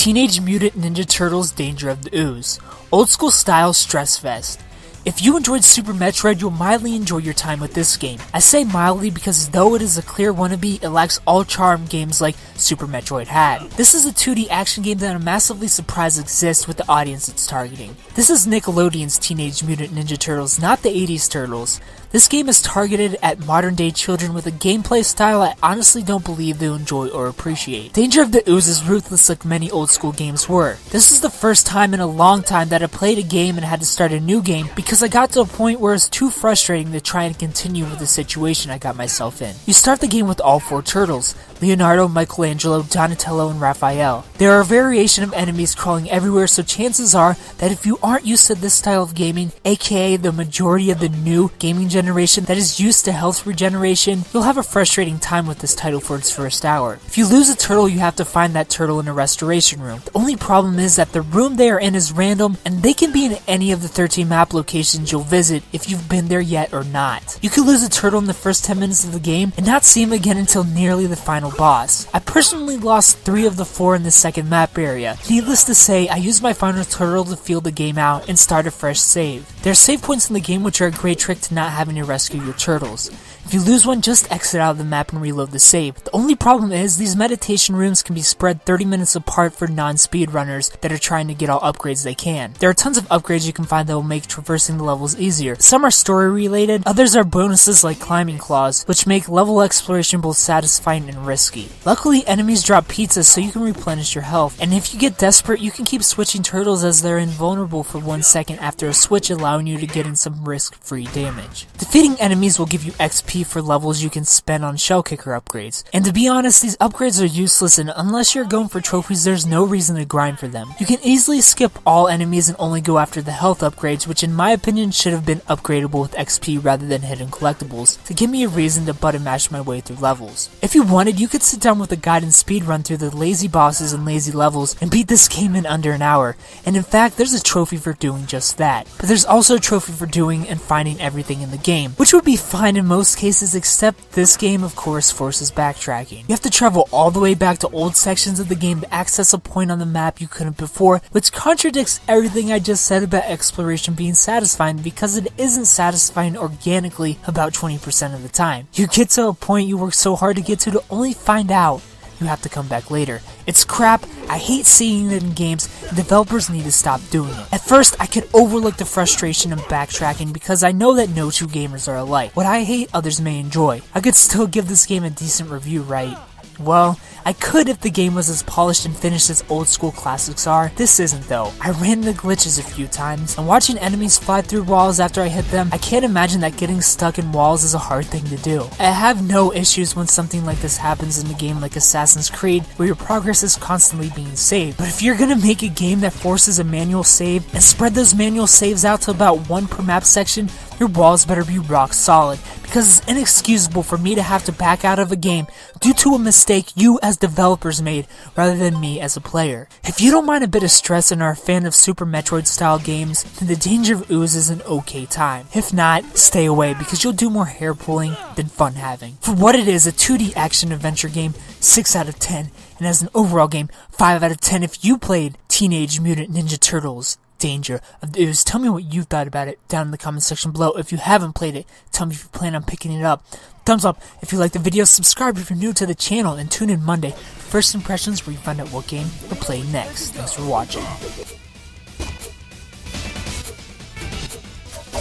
Teenage Mutant Ninja Turtles Danger of the Ooze. Old school style stress fest. If you enjoyed Super Metroid, you'll mildly enjoy your time with this game. I say mildly because though it is a clear wannabe, it lacks all charm games like Super Metroid had. This is a 2D action game that I'm massively surprised exists with the audience it's targeting. This is Nickelodeon's Teenage Mutant Ninja Turtles, not the 80s Turtles. This game is targeted at modern day children with a gameplay style I honestly don't believe they'll enjoy or appreciate. Danger of the Ooze is ruthless like many old school games were. This is the first time in a long time that I played a game and had to start a new game because I got to a point where it's too frustrating to try and continue with the situation I got myself in. You start the game with all four turtles, Leonardo, Michelangelo, Donatello, and Raphael. There are a variation of enemies crawling everywhere so chances are that if you aren't used to this style of gaming, aka the majority of the new gaming generation, generation that is used to health regeneration, you'll have a frustrating time with this title for its first hour. If you lose a turtle, you have to find that turtle in a restoration room. The only problem is that the room they are in is random, and they can be in any of the 13 map locations you'll visit if you've been there yet or not. You could lose a turtle in the first 10 minutes of the game and not see him again until nearly the final boss. I personally lost 3 of the 4 in the second map area. Needless to say, I used my final turtle to feel the game out and start a fresh save. There are save points in the game which are a great trick to not having having to rescue your turtles. If you lose one, just exit out of the map and reload the save. The only problem is, these meditation rooms can be spread 30 minutes apart for non-speedrunners that are trying to get all upgrades they can. There are tons of upgrades you can find that will make traversing the levels easier. Some are story related, others are bonuses like climbing claws, which make level exploration both satisfying and risky. Luckily, enemies drop pizzas so you can replenish your health, and if you get desperate, you can keep switching turtles as they're invulnerable for one second after a switch allowing you to get in some risk-free damage. Defeating enemies will give you XP for levels you can spend on shell kicker upgrades. And to be honest, these upgrades are useless and unless you're going for trophies, there's no reason to grind for them. You can easily skip all enemies and only go after the health upgrades, which in my opinion should have been upgradable with XP rather than hidden collectibles, to give me a reason to button mash my way through levels. If you wanted, you could sit down with a guide and speed run through the lazy bosses and lazy levels and beat this game in under an hour. And in fact, there's a trophy for doing just that. But there's also a trophy for doing and finding everything in the game, which would be fine in most cases cases except this game of course forces backtracking. You have to travel all the way back to old sections of the game to access a point on the map you couldn't before, which contradicts everything I just said about exploration being satisfying because it isn't satisfying organically about 20% of the time. You get to a point you work so hard to get to to only find out you have to come back later. It's crap, I hate seeing it in games, developers need to stop doing it. At first, I could overlook the frustration of backtracking because I know that no two gamers are alike. What I hate, others may enjoy. I could still give this game a decent review, right? Well, I could if the game was as polished and finished as old school classics are. This isn't though. I ran into glitches a few times, and watching enemies fly through walls after I hit them, I can't imagine that getting stuck in walls is a hard thing to do. I have no issues when something like this happens in a game like Assassin's Creed, where your progress is constantly being saved. But if you're gonna make a game that forces a manual save, and spread those manual saves out to about one per map section, your walls better be rock solid, because it's inexcusable for me to have to back out of a game due to a mistake you as developers made rather than me as a player. If you don't mind a bit of stress and are a fan of Super Metroid style games, then the Danger of Ooze is an okay time. If not, stay away because you'll do more hair pulling than fun having. For what it is, a 2D action adventure game, 6 out of 10, and as an overall game, 5 out of 10 if you played Teenage Mutant Ninja Turtles danger uh, of the. Tell me what you thought about it down in the comment section below. If you haven't played it, tell me if you plan on picking it up. Thumbs up if you like the video, subscribe if you're new to the channel, and tune in Monday first impressions where you find out what game we're playing next. Thanks for watching.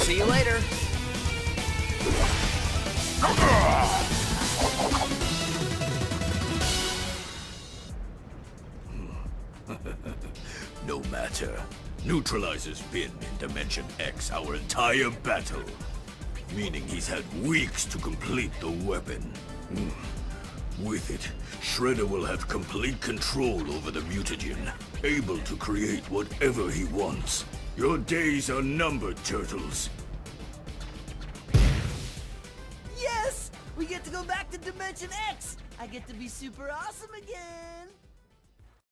See you later. Neutralizes Bin in Dimension X our entire battle. Meaning he's had weeks to complete the weapon. Hmm. With it, Shredder will have complete control over the mutagen, able to create whatever he wants. Your days are numbered, Turtles. Yes! We get to go back to Dimension X! I get to be super awesome again!